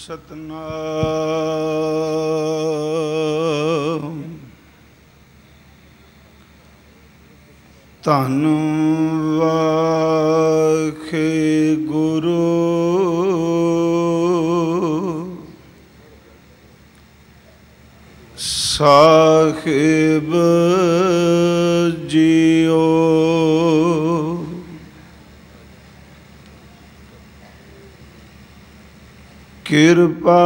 ਸਤਨਾਮ। ਧੰਨ ਵਾਖੇ ਗੁਰੂ। ਸਾਹਿਬ ਜੀ। ਕਿਰਪਾ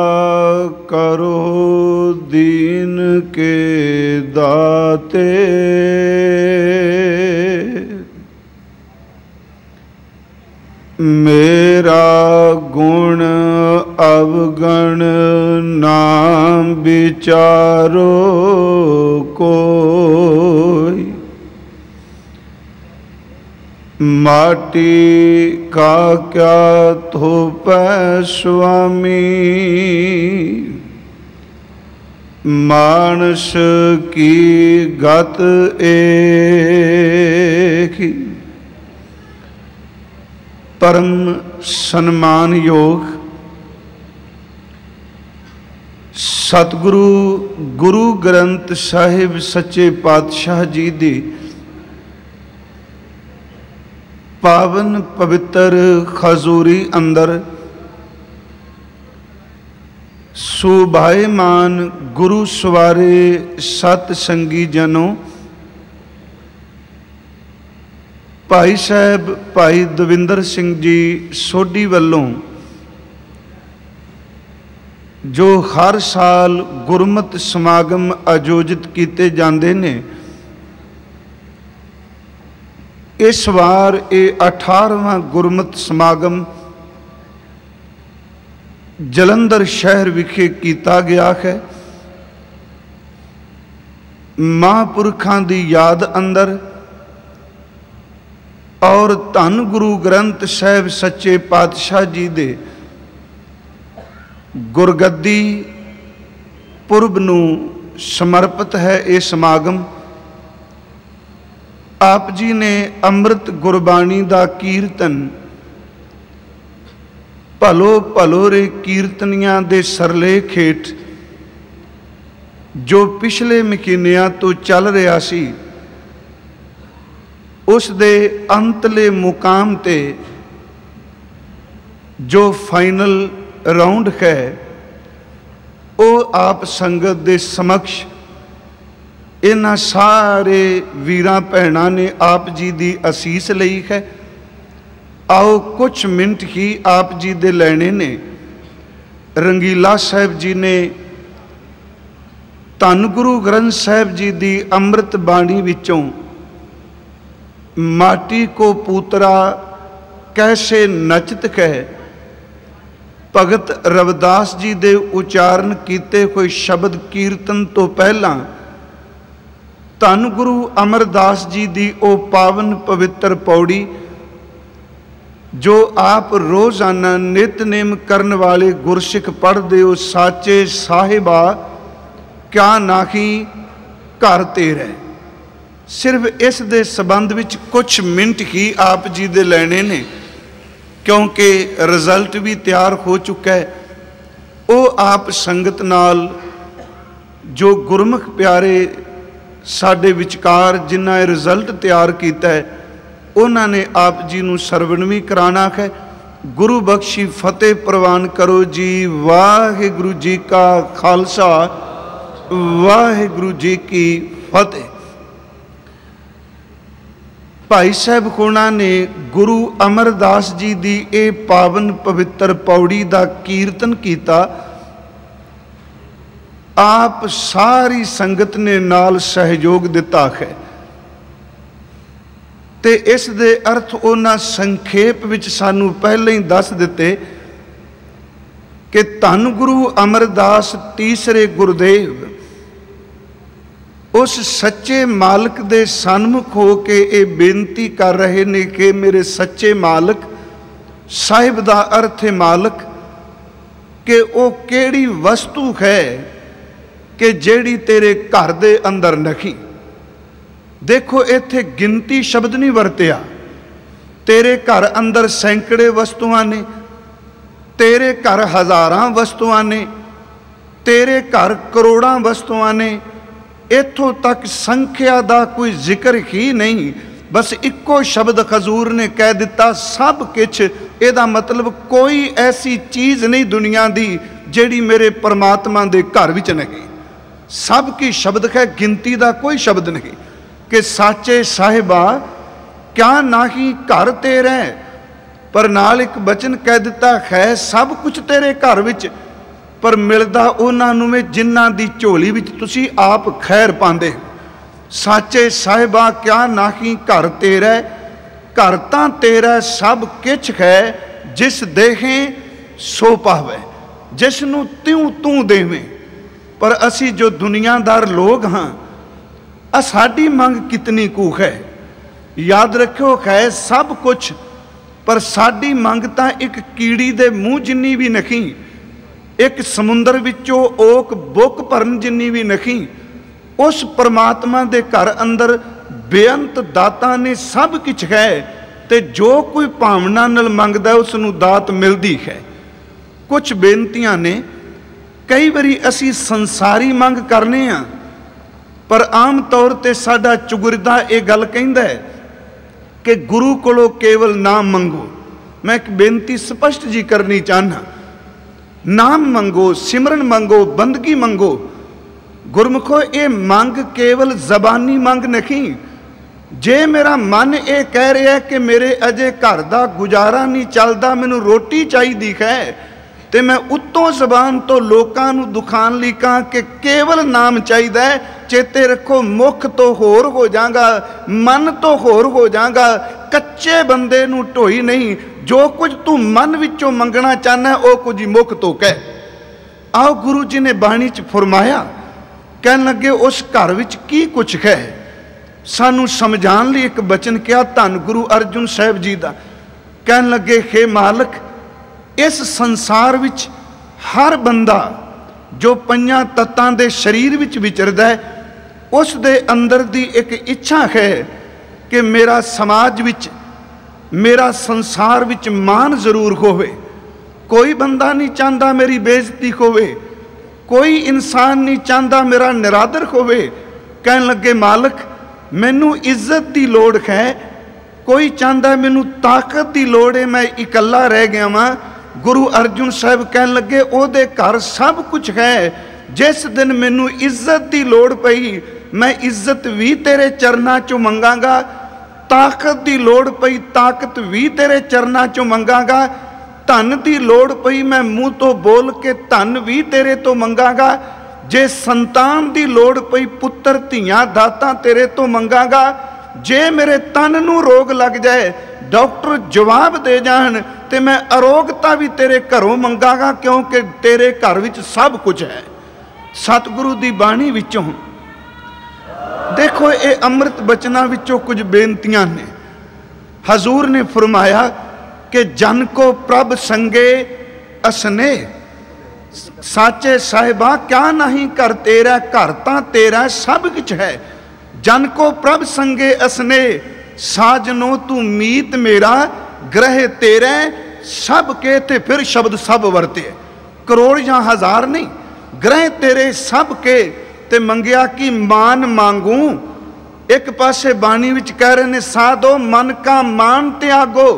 ਕਰੋ ਦੀਨ ਕੇ ਦਾਤੇ। ਮੇਰਾ ਗੁਣ ਅਵਗਣ ਨਾਮ ਵਿਚਾਰੋ ਕੋ ਮਾਟੀ ਕਾ ਕਿਆ ਧੋਪੈ ਸੁਆਮੀ ਮਾਨਸ ਕੀ ਗਤ ਏਕੀ ਪਰਮ ਸਨਮਾਨ ਯੋਗ ਸਤਿਗੁਰੂ ਗੁਰੂ ਗ੍ਰੰਥ ਸਾਹਿਬ ਸੱਚੇ ਪਾਤਸ਼ਾਹ ਜੀ ਦੀ ਪਾਵਨ ਪਵਿੱਤਰ ਖਜ਼ੂਰੀ ਅੰਦਰ। ਸੁਭਾਏਮਾਨ ਗੁਰੂ ਸਵਾਰੇ ਸਤ ਸੰਗੀ ਜਨੋ। ਭਾਈ ਸਾਹਿਬ ਭਾਈ ਦਵਿੰਦਰ ਸਿੰਘ ਜੀ ਸੋਢੀ ਵੱਲੋਂ ਜੋ ਹਰ ਸਾਲ ਗੁਰਮਤ ਸਮਾਗਮ ਆਯੋਜਿਤ ਕੀਤੇ ਜਾਂਦੇ ਨੇ ਇਸ ਵਾਰ ਇਹ 18ਵਾਂ ਗੁਰਮਤ ਸਮਾਗਮ ਜਲੰਧਰ ਸ਼ਹਿਰ ਵਿਖੇ ਕੀਤਾ ਗਿਆ ਹੈ। ਮਹਾਂਪੁਰਖਾਂ ਦੀ ਯਾਦ ਅੰਦਰ ਔਰ ਧੰਨ ਗੁਰੂ ਗ੍ਰੰਥ ਸਾਹਿਬ ਸੱਚੇ ਪਾਤਸ਼ਾਹ ਜੀ ਦੇ ਗੁਰਗੱਦੀ ਪੁਰਬ ਨੂੰ ਸਮਰਪਿਤ ਹੈ ਇਹ ਸਮਾਗਮ। ਆਪ ਜੀ ਨੇ ਅੰਮ੍ਰਿਤ ਗੁਰਬਾਣੀ ਦਾ ਕੀਰਤਨ, ਭਲੋ ਭਲੋ ਰੇ ਕੀਰਤਨੀਆਂ ਦੇ ਸਰਲੇ ਖੇਠ, ਜੋ ਪਿਛਲੇ ਮਹੀਨਿਆਂ ਤੋਂ ਚੱਲ ਰਿਹਾ ਸੀ, ਉਸ ਦੇ ਅੰਤਲੇ ਮੁਕਾਮ ਤੇ ਜੋ ਫਾਈਨਲ ਰਾਉਂਡ ਹੈ, ਉਹ ਆਪ ਸੰਗਤ ਦੇ ਸਮਕਸ਼ ਇਹਨਾਂ ਸਾਰੇ ਵੀਰਾਂ ਭੈਣਾਂ ਨੇ ਆਪ ਜੀ ਦੀ ਅਸੀਸ ਲਈ ਹੈ। ਆਓ ਕੁਝ ਮਿੰਟ ਹੀ ਆਪ ਜੀ ਦੇ ਲੈਣੇ ਨੇ। ਰੰਗੀਲਾ ਸਾਹਿਬ ਜੀ ਨੇ ਧੰਨ ਗੁਰੂ ਗ੍ਰੰਥ ਸਾਹਿਬ ਜੀ ਦੀ ਅੰਮ੍ਰਿਤ ਬਾਣੀ ਵਿੱਚੋਂ ਮਾਟੀ ਕੋ ਪੂਤਰਾ ਕੈਸੇ ਨਚਤ ਕਹਿ। ਭਗਤ ਰਵਿਦਾਸ ਜੀ ਦੇ ਉਚਾਰਨ ਕੀਤੇ ਹੋਏ ਸ਼ਬਦ ਕੀਰਤਨ ਤੋਂ ਪਹਿਲਾਂ ਧੰਨ ਗੁਰੂ ਅਮਰਦਾਸ ਜੀ ਦੀ ਉਹ ਪਾਵਨ ਪਵਿੱਤਰ ਪੌੜੀ, ਜੋ ਆਪ ਰੋਜ਼ਾਨਾ ਨਿਤਨੇਮ ਕਰਨ ਵਾਲੇ ਗੁਰਸਿੱਖ ਪੜ੍ਹਦੇ ਹੋ, ਸਾਚੇ ਸਾਹਿਬਾ, ਕਿਆ ਨਾਹੀ ਘਰ ਤੇਰੇ ਸਿਰਫ ਇਸ ਦੇ ਸਬੰਧ ਵਿੱਚ ਕੁਝ ਮਿੰਟ ਹੀ ਆਪ ਜੀ ਦੇ ਲੈਣੇ ਨੇ, ਕਿਉਂਕਿ ਰਿਜ਼ਲਟ ਵੀ ਤਿਆਰ ਹੋ ਚੁੱਕਾ ਹੈ। ਉਹ ਆਪ ਸੰਗਤ ਨਾਲ ਜੋ ਗੁਰਮੁਖ ਪਿਆਰੇ ਸਾਡੇ ਵਿਚਕਾਰ ਜਿਨ੍ਹਾਂ ਇਹ ਰਿਜ਼ਲਟ ਤਿਆਰ ਕੀਤਾ ਹੈ, ਉਹਨਾਂ ਨੇ ਆਪ ਜੀ ਨੂੰ ਸਰਵਣਵੀ ਕਰਾਣਾ ਹੈ। ਗੁਰੂ ਬਖਸ਼ੀ ਫਤਿਹ ਪ੍ਰਵਾਨ ਕਰੋ ਜੀ, ਵਾਹਿਗੁਰੂ ਜੀ ਕਾ ਖਾਲਸਾ, ਵਾਹਿਗੁਰੂ ਜੀ ਕੀ ਫਤਿਹ। ਭਾਈ ਸਾਹਿਬ ਕੋਣਾ ਨੇ ਗੁਰੂ ਅਮਰਦਾਸ ਜੀ ਦੀ ਇਹ ਪਾਵਨ ਪਵਿੱਤਰ ਪੌੜੀ ਦਾ ਕੀਰਤਨ ਕੀਤਾ। ਆਪ ਸਾਰੀ ਸੰਗਤ ਨੇ ਨਾਲ ਸਹਿਯੋਗ ਦਿੱਤਾ ਹੈ। ਤੇ ਇਸ ਦੇ ਅਰਥ ਉਹਨਾਂ ਸੰਖੇਪ ਵਿੱਚ ਸਾਨੂੰ ਪਹਿਲਾਂ ਹੀ ਦੱਸ ਦਿੱਤੇ ਕਿ ਧੰਨ ਗੁਰੂ ਅਮਰਦਾਸ ਤੀਸਰੇ ਗੁਰਦੇਵ ਉਸ ਸੱਚੇ ਮਾਲਕ ਦੇ ਸਨਮੁਖ ਹੋ ਕੇ ਇਹ ਬੇਨਤੀ ਕਰ ਰਹੇ ਨੇ ਕਿ ਮੇਰੇ ਸੱਚੇ ਮਾਲਕ, ਸਾਹਿਬ ਦਾ ਅਰਥ ਹੈ ਮਾਲਕ, ਕਿ ਉਹ ਕਿਹੜੀ ਵਸਤੂ ਹੈ ਕਿ ਜਿਹੜੀ ਤੇਰੇ ਘਰ ਦੇ ਅੰਦਰ ਨਖੀ। ਦੇਖੋ, ਇੱਥੇ ਗਿਣਤੀ ਸ਼ਬਦ ਨਹੀਂ ਵਰਤਿਆ। ਤੇਰੇ ਘਰ ਅੰਦਰ ਸੈਂਕੜੇ ਵਸਤੂਆਂ ਨੇ, ਤੇਰੇ ਘਰ ਹਜ਼ਾਰਾਂ ਵਸਤੂਆਂ ਨੇ, ਤੇਰੇ ਘਰ ਕਰੋੜਾਂ ਵਸਤੂਆਂ ਨੇ, ਇੱਥੋਂ ਤੱਕ ਸੰਖਿਆ ਦਾ ਕੋਈ ਜ਼ਿਕਰ ਹੀ ਨਹੀਂ। ਬਸ ਇੱਕੋ ਸ਼ਬਦ ਖਜ਼ੂਰ ਨੇ ਕਹਿ ਦਿੱਤਾ, ਸਭ ਕੁਝ ਇਹਦਾ ਮਤਲਬ ਕੋਈ ਐਸੀ ਚੀਜ਼ ਨਹੀਂ ਦੁਨੀਆ ਦੀ ਜਿਹੜੀ ਮੇਰੇ ਪਰਮਾਤਮਾ ਦੇ ਘਰ ਵਿੱਚ ਨਹੀਂ ਸਭ ਕੀ ਸ਼ਬਦ ਹੈ, ਗਿਣਤੀ ਦਾ ਕੋਈ ਸ਼ਬਦ ਨਹੀਂ। ਕਿ ਸਾਚੇ ਸਾਹਿਬਾ, ਕਿਆ ਨਾਹੀ ਘਰ ਤੇਰਾ? ਪਰ ਨਾਲ ਇੱਕ ਬਚਨ ਕਹਿ ਦਿੱਤਾ ਹੈ, ਸਭ ਕੁਝ ਤੇਰੇ ਘਰ ਵਿੱਚ। ਪਰ ਮਿਲਦਾ ਉਹਨਾਂ ਨੂੰ ਵੇ ਜਿਨ੍ਹਾਂ ਦੀ ਝੋਲੀ ਵਿੱਚ ਤੁਸੀਂ ਆਪ ਖੈਰ ਪਾਉਂਦੇ ਸਾਚੇ ਸਾਹਿਬਾ, ਕਿਆ ਨਾਹੀ ਘਰ ਤੇਰਾ? ਘਰ ਤਾਂ ਤੇਰਾ ਸਭ ਕਿਛ ਹੈ, ਜਿਸ ਦੇਹੇ ਸੋ ਪਾਵੇ, ਜਿਸ ਨੂੰ ਤਿਉ ਤੂੰ ਦੇਵੇਂ। ਪਰ ਅਸੀਂ ਜੋ ਦੁਨੀਆਦਾਰ ਲੋਕ ਹਾਂ ਆ ਸਾਡੀ ਮੰਗ ਕਿਤਨੀ ਕੂ ਹੈ? ਯਾਦ ਰੱਖਿਓ ਹੈ ਸਭ ਕੁਝ ਪਰ ਸਾਡੀ ਮੰਗ ਤਾਂ ਇੱਕ ਕੀੜੀ ਦੇ ਮੂੰਹ ਜਿੰਨੀ ਵੀ ਨਹੀਂ ਇੱਕ ਸਮੁੰਦਰ ਵਿੱਚੋਂ ਓਕ ਬੁੱਕ ਭਰਨ ਜਿੰਨੀ ਵੀ ਨਹੀਂ ਉਸ ਪਰਮਾਤਮਾ ਦੇ ਘਰ ਅੰਦਰ ਬੇਅੰਤ ਦਾਤਾ ਨੇ ਸਭ ਕੁਝ ਹੈ ਤੇ ਜੋ ਕੋਈ ਭਾਵਨਾ ਨਾਲ ਮੰਗਦਾ ਉਸ ਨੂੰ ਦਾਤ ਮਿਲਦੀ ਹੈ। ਕੁਝ ਬੇਨਤੀਆਂ ਨੇ ਕਈ ਵਾਰੀ ਅਸੀਂ ਸੰਸਾਰੀ ਮੰਗ ਕਰਨੇ ਆ, ਪਰ ਆਮ ਤੌਰ ਤੇ ਸਾਡਾ ਚੁਗਰਦਾ ਇਹ ਗੱਲ ਕਹਿੰਦਾ ਹੈ ਕਿ ਗੁਰੂ ਕੋਲੋਂ ਕੇਵਲ ਨਾਮ ਮੰਗੋ। ਮੈਂ ਇੱਕ ਬੇਨਤੀ ਸਪਸ਼ਟ ਜੀ ਕਰਨੀ ਚਾਹਨਾ ਨਾਮ ਮੰਗੋ, ਸਿਮਰਨ ਮੰਗੋ, ਬੰਦਗੀ ਮੰਗੋ। ਗੁਰਮੁਖੋ, ਇਹ ਮੰਗ ਕੇਵਲ ਜ਼ਬਾਨੀ ਮੰਗ ਨਹੀਂ। ਜੇ ਮੇਰਾ ਮਨ ਇਹ ਕਹਿ ਰਿਹਾ ਕਿ ਮੇਰੇ ਅਜੇ ਘਰ ਦਾ ਗੁਜ਼ਾਰਾ ਨਹੀਂ ਚੱਲਦਾ, ਮੈਨੂੰ ਰੋਟੀ ਚਾਹੀਦੀ ਹੈ ਤੇ ਮੈਂ ਉੱਤੋਂ ਜ਼ਬਾਨ ਤੋਂ ਲੋਕਾਂ ਨੂੰ ਦੁਖਾਨ ਲਈ ਕਹਾਂ ਕਿ ਕੇਵਲ ਨਾਮ ਚਾਹੀਦਾ ਹੈ, ਚੇਤੇ ਰੱਖੋ, ਮੁਖ ਤੋਂ ਹੋਰ ਹੋ ਜਾਗਾ, ਮਨ ਤੋਂ ਹੋਰ ਹੋ ਜਾਗਾ, ਕੱਚੇ ਬੰਦੇ ਨੂੰ ਢੋਈ ਨਹੀਂ, ਜੋ ਕੁਝ ਤੂੰ ਮਨ ਵਿੱਚੋਂ ਮੰਗਣਾ ਚਾਹਨਾ ਉਹ ਕੁਝ ਹੀ ਮੁਖ ਤੋਂ ਕਹਿ। ਆਓ ਗੁਰੂ ਜੀ ਨੇ ਬਾਣੀ 'ਚ ਫਰਮਾਇਆ, ਕਹਿਣ ਲੱਗੇ, ਉਸ ਘਰ ਵਿੱਚ ਕੀ ਕੁਝ ਹੈ? ਸਾਨੂੰ ਸਮਝਾਉਣ ਲਈ ਇੱਕ ਬਚਨ ਕਿਹਾ, ਧੰਨ ਗੁਰੂ ਅਰਜੁਨ ਸਾਹਿਬ ਜੀ ਦਾ। ਕਹਿਣ ਲੱਗੇ ਖੇ ਮਾਲਕ ਇਸ ਸੰਸਾਰ ਵਿੱਚ ਹਰ ਬੰਦਾ ਜੋ ਪੰਜਾਂ ਤੱਤਾਂ ਦੇ ਸਰੀਰ ਵਿੱਚ ਵਿਚਰਦਾ ਹੈ, ਉਸ ਦੇ ਅੰਦਰ ਦੀ ਇੱਕ ਇੱਛਾ ਹੈ ਕਿ ਮੇਰਾ ਸਮਾਜ ਵਿੱਚ, ਮੇਰਾ ਸੰਸਾਰ ਵਿੱਚ ਮਾਨ ਜ਼ਰੂਰ ਹੋਵੇ। ਕੋਈ ਬੰਦਾ ਨਹੀਂ ਚਾਹੁੰਦਾ ਮੇਰੀ ਬੇਇੱਜ਼ਤੀ ਹੋਵੇ। ਕੋਈ ਇਨਸਾਨ ਨਹੀਂ ਚਾਹੁੰਦਾ ਮੇਰਾ ਨਿਰਾਦਰ ਹੋਵੇ। ਕਹਿਣ ਲੱਗੇ, ਮਾਲਕ, ਮੈਨੂੰ ਇੱਜ਼ਤ ਦੀ ਲੋੜ ਹੈ। ਕੋਈ ਚਾਹੁੰਦਾ ਮੈਨੂੰ ਤਾਕਤ ਦੀ ਲੋੜ ਹੈ, ਮੈਂ ਇਕੱਲਾ ਰਹਿ ਗਿਆ ਵਾਂ। ਗੁਰੂ ਅਰਜੁਨ ਸਾਹਿਬ ਕਹਿਣ ਲੱਗੇ, ਉਹਦੇ ਘਰ ਸਭ ਕੁਝ ਹੈ। ਜਿਸ ਦਿਨ ਮੈਨੂੰ ਇੱਜ਼ਤ ਦੀ ਲੋੜ ਪਈ, ਮੈਂ ਇੱਜ਼ਤ ਵੀ ਤੇਰੇ ਚਰਨਾਂ 'ਚੋਂ ਮੰਗਾਂਗਾ। ਤਾਕਤ ਦੀ ਲੋੜ ਪਈ, ਤਾਕਤ ਵੀ ਤੇਰੇ ਚਰਨਾਂ 'ਚੋਂ ਮੰਗਾਂਗਾ। ਧਨ ਦੀ ਲੋੜ ਪਈ, ਮੈਂ ਮੂੰਹ ਤੋਂ ਬੋਲ ਕੇ ਧਨ ਵੀ ਤੇਰੇ ਤੋਂ ਮੰਗਾਂਗਾ। ਜੇ ਸੰਤਾਨ ਦੀ ਲੋੜ ਪਈ, ਪੁੱਤਰ ਧੀਆਂ ਦਾਤਾਂ ਤੇਰੇ ਤੋਂ ਮੰਗਾਂਗਾ। ਜੇ ਮੇਰੇ ਤਨ ਨੂੰ ਰੋਗ ਲੱਗ ਜਾਏ, ਡਾਕਟਰ ਜਵਾਬ ਦੇ ਜਾਣ। ਤੇ ਮੈਂ ਅਰੋਗਤਾ ਵੀ ਤੇਰੇ ਘਰੋਂ ਮੰਗਾਗਾ, ਕਿਉਂਕਿ ਤੇਰੇ ਘਰ ਵਿੱਚ ਸਭ ਕੁਝ ਹੈ। ਸਤਿਗੁਰੂ ਦੀ ਬਾਣੀ ਵਿੱਚੋਂ। ਦੇਖੋ, ਇਹ ਅੰਮ੍ਰਿਤ ਬਚਨਾਂ ਵਿੱਚੋਂ ਕੁਝ ਬੇਨਤੀਆਂ ਨੇ। ਹਜ਼ੂਰ ਨੇ ਫਰਮਾਇਆ ਕਿ ਜਨ ਕੋ ਪ੍ਰਭ ਸੰਗੇ ਅਸਨੇ। ਸਾਚੇ ਸਾਹਿਬਾ, ਕਿਆ ਨਹੀਂ ਕਰ ਤੇਰਾ, ਘਰ ਤਾਂ ਤੇਰਾ ਸਭ ਕੁਝ ਹੈ। ਜਨ ਕੋ ਪ੍ਰਭ ਸੰਗੇ ਅਸਨੇ, ਸਾਜਨੋ ਤੂੰ ਮੀਤ ਮੇਰਾ ਗ੍ਰਹਿ ਤੇਰੇ, ਸਭ ਕੇ ਤੇ ਫਿਰ ਸ਼ਬਦ ਸਭ ਵਰਤੇ। ਕਰੋੜ ਜਾਂ ਹਜ਼ਾਰ ਨਹੀਂ, ਗ੍ਰਹਿ ਤੇਰੇ, ਸਭ ਕੇ ਤੇ ਮੰਗਿਆ ਕਿ ਮਾਨ ਮੰਗੂ। ਇੱਕ ਪਾਸੇ ਬਾਣੀ ਵਿੱਚ ਕਹਿ ਰਹੇ ਨੇ, ਸਾਧੋ ਮਨ ਕਾ ਮਾਨ ਤਿਆਗੋ।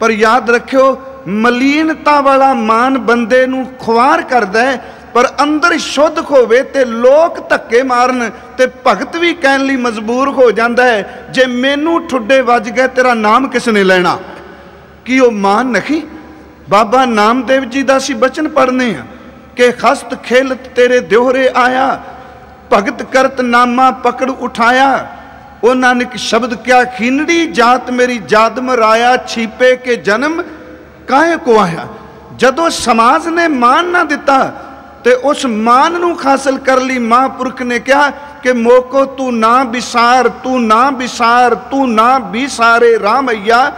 ਪਰ ਯਾਦ ਰੱਖਿਓ, ਮਲੀਨਤਾ ਵਾਲਾ ਮਾਨ ਬੰਦੇ ਨੂੰ ਖੁਆਰ ਕਰਦਾ ਹੈ, ਪਰ ਅੰਦਰ ਸ਼ੁੱਧ ਹੋਵੇ ਤੇ ਲੋਕ ਧੱਕੇ ਮਾਰਨ ਤੇ ਭਗਤ ਵੀ ਕਹਿਣ ਲਈ ਮਜਬੂਰ ਹੋ ਜਾਂਦਾ ਹੈ, ਜੇ ਮੈਨੂੰ ਠੁੱਡੇ ਵੱਜ ਗਏ, ਤੇਰਾ ਨਾਮ ਕਿਸ ਨੇ ਲੈਣਾ? ਕੀ ਉਹ ਮਾਨ ਨਹੀਂ? ਬਾਬਾ ਨਾਮਦੇਵ ਜੀ ਦਾ ਸੀ ਬਚਨ ਪੜਨੇ ਆ ਕਿ ਖਸਤ ਖੇਲਤ ਤੇਰੇ ਦਿਹਰੇ ਆਇਆ, ਭਗਤ ਕਰਤ ਨਾਮਾ ਪਕੜ ਉਠਾਇਆ। ਉਹਨਾਂ ਨੇ ਸ਼ਬਦ ਕਿਹਾ ਖਿੰਡੀ ਜਾਤ ਮੇਰੀ ਜਾਦ ਮਰਾਇਆ ਛੀਪੇ ਕੇ ਜਨਮ ਕਾਹੇ ਕੋ ਆਇਆ? ਜਦੋਂ ਸਮਾਜ ਨੇ ਮਾਨ ਨਾ ਦਿੱਤਾ ਤੇ ਉਸ ਮਾਨ ਨੂੰ ਹਾਸਲ ਕਰ ਲਈ ਮਹਾਂਪੁਰਖ ਨੇ ਕਿਹਾ ਕਿ ਮੋਕੋ ਤੂੰ ਨਾ ਵਿਸਾਰ ਤੂੰ ਨਾ ਵਿਸਾਰ ਤੂੰ ਨਾ ਵਿਸਾਰੇ ਰਾਮਈਆ।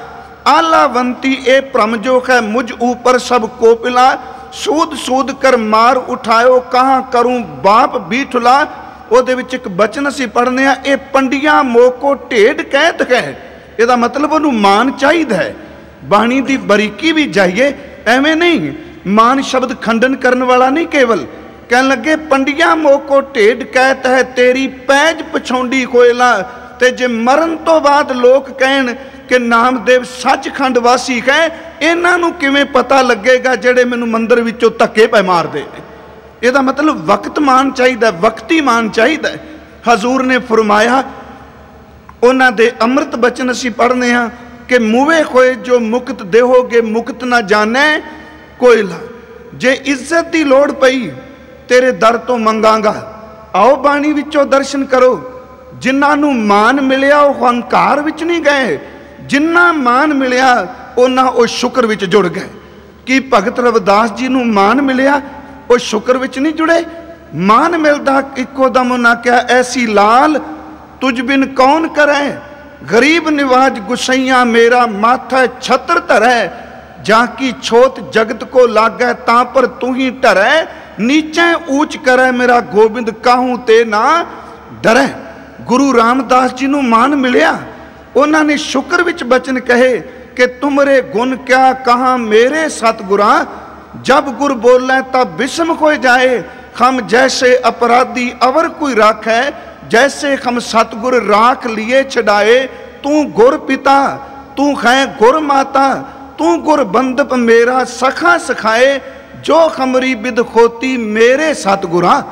ਆਲਾਵੰਤੀ ਇਹ ਭ੍ਰਮ ਜੋ ਹੈ, ਮੁਝ ਉਪਰ ਸਭ ਕੋਪਿਲਾ। ਸੂਦ ਸੂਦ ਕਰ ਮਾਰ ਉਠਾਇਓ, ਕਹਾਂ ਕਰੂੰ ਬਾਪ ਬੀਠਲਾ। ਉਹਦੇ ਵਿੱਚ ਇੱਕ ਬਚਨ ਅਸੀਂ ਪੜ੍ਹਨੇ ਆ, ਇਹ ਪੰਡੀਆਂ ਮੋਕੋ ਢੇਡ ਕਹਿਤ ਹੈ ਇਹਦਾ ਮਤਲਬ ਉਹਨੂੰ ਮਾਨ ਚਾਹੀਦਾ ਹੈ। ਬਾਣੀ ਦੀ ਬਰੀਕੀ ਵੀ ਜਾਈਏ, ਐਵੇਂ ਨਹੀਂ। ਮਾਨ ਸ਼ਬਦ ਖੰਡਨ ਕਰਨ ਵਾਲਾ ਨਹੀਂ ਕੇਵਲ। ਕਹਿਣ ਲੱਗੇ, ਪੰਡੀਆਂ ਮੋਕੋ ਢੇਡ ਕਹਿਤ ਹੈ, ਤੇਰੀ ਪੈਜ ਪਛੌਂਡੀ ਕੋਇਲਾ ਤੇ ਜੇ ਮਰਨ ਤੋਂ ਬਾਅਦ ਲੋਕ ਕਹਿਣ ਕਿ ਨਾਮਦੇਵ ਸੱਚਖੰਡ ਵਾਸੀ ਹੈ, ਇਹਨਾਂ ਨੂੰ ਕਿਵੇਂ ਪਤਾ ਲੱਗੇਗਾ ਜਿਹੜੇ ਮੈਨੂੰ ਮੰਦਰ ਵਿੱਚੋਂ ਧੱਕੇ ਪੈ ਮਾਰਦੇ ਨੇ? ਇਹਦਾ ਮਤਲਬ ਵਕਤ ਮਾਨ ਚਾਹੀਦਾ, ਵਕਤੀ ਮਾਨ ਚਾਹੀਦਾ ਹਜ਼ੂਰ ਨੇ ਫਰਮਾਇਆ, ਉਹਨਾਂ ਦੇ ਅੰਮ੍ਰਿਤ ਬਚਨ ਅਸੀਂ ਪੜ੍ਹਨੇ ਆ ਕਿ ਮੂਵੇ ਹੋਏ ਜੋ ਮੁਕਤ ਦੇਹੋਗੇ, ਮੁਕਤ ਨਾ ਜਾਣੈ ਕੋਇਲਾ ਜੇ ਇੱਜ਼ਤ ਦੀ ਲੋੜ ਪਈ, ਤੇਰੇ ਦਰ ਤੋਂ ਮੰਗਾਂਗਾ। ਆਓ ਬਾਣੀ ਵਿੱਚੋਂ ਦਰਸ਼ਨ ਕਰੋ। ਜਿਨ੍ਹਾਂ ਨੂੰ ਮਾਨ ਮਿਲਿਆ, ਉਹ ਹੰਕਾਰ ਵਿੱਚ ਨਹੀਂ ਗਏ। ਜਿੰਨਾ ਮਾਨ ਮਿਲਿਆ ਉਹਨਾਂ ਉਹ ਸ਼ੁਕਰ ਵਿੱਚ ਜੁੜ ਗਏ। ਕੀ ਭਗਤ ਰਵਿਦਾਸ ਜੀ ਨੂੰ ਮਾਨ ਮਿਲਿਆ? ਉਹ ਸ਼ੁਕਰ ਵਿੱਚ ਨਹੀਂ ਜੁੜੇ? ਮਾਨ ਮਿਲਦਾ ਇੱਕੋ ਦਮ ਉਹਨਾਂ ਕਿਹਾ, ਐਸੀ ਲਾਲ, ਤੁਝ ਬਿਨ ਕੌਣ ਕਰੈ? ਗਰੀਬ ਨਿਵਾਜ ਗੁਸਈਆ, ਮੇਰਾ ਮਾਥਾ ਛਤਰ ਧਰੈ। ਜਾਂ ਕੀ ਛੋਤ ਜਗਤ ਕੋ ਲਾਗੈ, ਤਾਂ ਪਰ ਤੂੰ ਹੀ ਧਰੈ। ਨੀਚੇ ਊਚ ਕਰੈ, ਮੇਰਾ ਗੋਬਿੰਦ ਕਾਹੂ ਤੇ ਨਾ ਡਰੈ ਗੁਰੂ ਰਾਮਦਾਸ ਜੀ ਨੂੰ ਮਾਨ ਮਿਲਿਆ? ਉਹਨਾਂ ਨੇ ਸ਼ੁਕਰ ਵਿੱਚ ਬਚਨ ਕਹੇ ਕਿ ਤੁਮਰੇ ਗੁਣ ਕਿਆ ਕਹਾ ਮੇਰੇ ਸਤਗੁਰਾਂ? ਜਬ ਗੁਰ ਬੋਲੇ ਤਾਂ ਬਿਸਮ ਹੋਏ ਜਾਏ। ਖਮ ਜੈਸੇ ਅਪਰਾਧੀ ਅਵਰ ਕੋਈ ਰਾਖੈ, ਜੈਸੇ ਖਮ ਸਤਗੁਰ ਰਾਖ ਲਿਏ ਛਡਾਏ। ਤੂੰ ਗੁਰ ਪਿਤਾ, ਤੂੰ ਹੈ ਗੁਰ ਮਾਤਾ, ਤੂੰ ਗੁਰ ਬੰਦਪ ਮੇਰਾ ਸਖਾ ਸਖਾਏ। ਜੋ ਖਮਰੀ ਬਿਦ ਖੋਤੀ ਮੇਰੇ ਸਤਗੁਰਾਂ,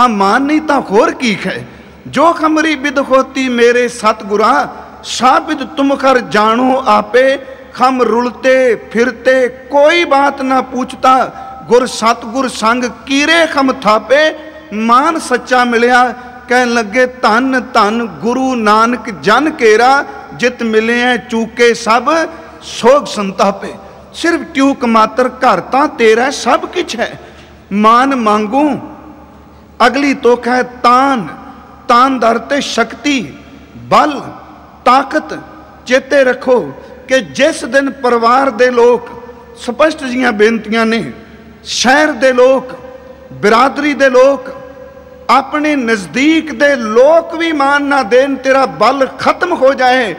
ਆ ਮਾਨ ਨਹੀਂ ਤਾਂ ਹੋਰ ਕੀ ਖੈ? ਜੋ ਖਮਰੀ ਬਿਦ ਖੋਤੀ ਮੇਰੇ ਸਤਗੁਰਾਂ ਸਾਬਿਦ ਤੁਮ ਕਰ ਜਾਣੋ ਆਪੇ ਖਮ ਰੁਲਤੇ, ਫਿਰਤੇ, ਕੋਈ ਬਾਤ ਨਾ ਪੁੱਛਤਾ, ਗੁਰ ਸਤਗੁਰ ਸੰਗ ਕੀਰੇ ਖਮ ਥਾਪੇ, ਮਾਨ ਸੱਚਾ ਮਿਲਿਆ, ਕਹਿਣ ਲੱਗੇ ਧੰਨ ਧੰਨ ਗੁਰੂ ਨਾਨਕ ਜਨ ਕੇਰਾ, ਜਿਤ ਮਿਲਿਆ ਚੂਕੇ ਸਭ, ਸੋਗ ਸੰਤਾਪੇ। ਸਿਰਫ ਟਿਊਕ ਮਾਤਰ ਘਰ ਤਾਂ ਤੇਰਾ, ਸਭ ਕੁਛ ਹੈ। ਮਾਨ ਮੰਗੂ, ਅਗਲੀ ਤੋਖ ਹੈ ਤਾਨ ਤਾਨ ਦਰ ਤੇ ਸ਼ਕਤੀ, ਬਲ ਤਾਕਤ ਚੇਤੇ ਰੱਖੋ ਕਿ ਜਿਸ ਦਿਨ ਪਰਿਵਾਰ ਦੇ ਲੋਕ ਸਪਸ਼ਟ ਜੀਆਂ ਬੇਨਤੀਆਂ ਨੇ, ਸ਼ਹਿਰ ਦੇ ਲੋਕ, ਬਰਾਦਰੀ ਦੇ ਲੋਕ, ਆਪਣੇ ਨਜ਼ਦੀਕ ਦੇ ਲੋਕ ਵੀ ਮਾਨ ਨਾ ਦੇਣ, ਤੇਰਾ ਬਲ ਖਤਮ ਹੋ ਜਾਏ,